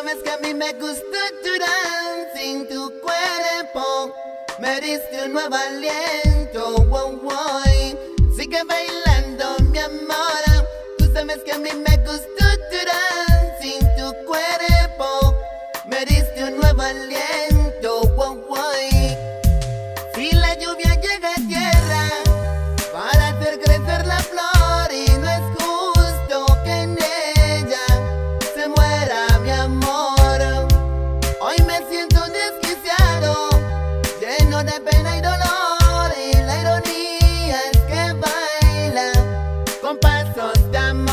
Tú sabes que a mí me gusta tu dance sin tu cuerpo. Me diste un nuevo aliento, wow, wow. Sigue bailando, mi amor. Tú sabes que a mí me gusta tu dance sin tu cuerpo. Me diste un nuevo aliento. besos amor.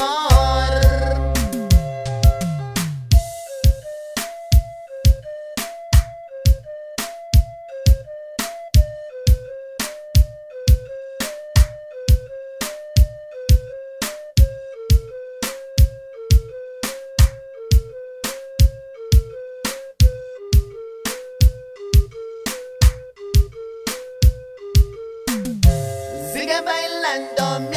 Sigue bailando